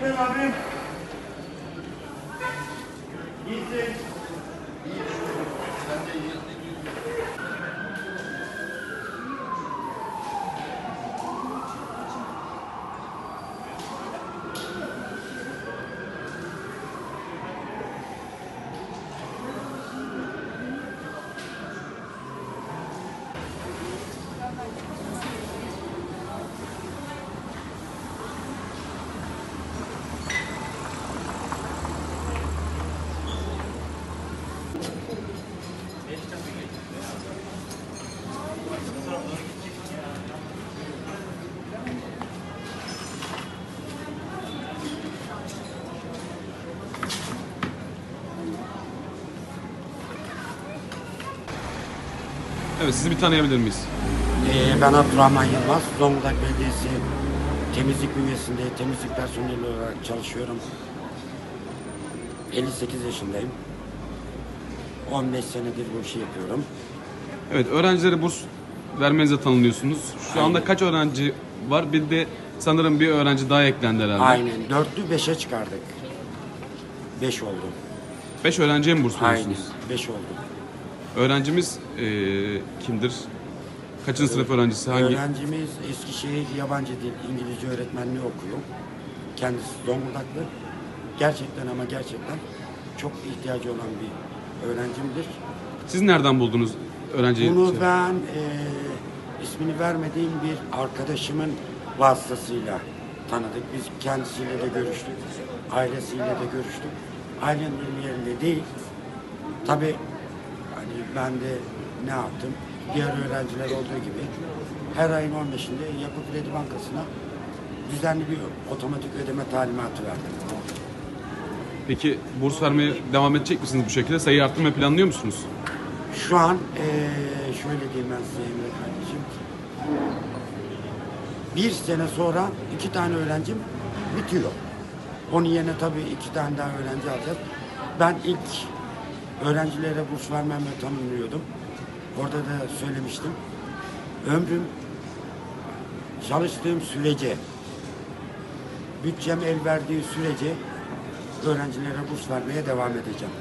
Teşekkürler abi. İyisin. Evet sizi bir tanıyabilir miyiz? Ee, ben Abdurrahman Yılmaz. Zonguldak Belediyesi temizlik bünyesinde temizlik personeli olarak çalışıyorum. 58 yaşındayım. 15 senedir bu işi yapıyorum. Evet öğrencilere burs vermenize tanınıyorsunuz. Şu anda kaç öğrenci var? Bir de sanırım bir öğrenci daha eklendi herhalde. Aynen. Dörtlü beşe çıkardık. Beş oldu. Beş öğrenciye mi burs Aynen. veriyorsunuz? Beş oldu. Öğrencimiz eee, kimdir? Kaçıncı sınıf öğrencisi? Hangi? Öğrencimiz Eskişehir Yabancı Dil İngilizce öğretmenliği okuyor. Kendisi Zonguldaklı. Gerçekten ama gerçekten çok ihtiyacı olan bir öğrencimdir. Siz nereden buldunuz öğrenciyi? Bunu Şey- ben e, ismini vermediğim bir arkadaşımın vasıtasıyla tanıdık. Biz kendisiyle de görüştük. Ailesiyle de görüştük. Ailenin yerinde değil. Tabii ben de ne yaptım? Diğer öğrenciler olduğu gibi her ayın 15'inde Yapı Kredi Bankası'na düzenli bir otomatik ödeme talimatı verdim. Peki burs vermeye devam edecek misiniz bu şekilde? Sayı arttırmayı planlıyor musunuz? Şu an eee, şöyle diyeyim ben size Emre kardeşim. Bir sene sonra iki tane öğrencim bitiyor. Onun yerine tabii iki tane daha öğrenci alacağız. Ben ilk öğrencilere burs vermemle tanımlıyordum. Orada da söylemiştim. Ömrüm çalıştığım sürece, bütçem el verdiği sürece öğrencilere burs vermeye devam edeceğim.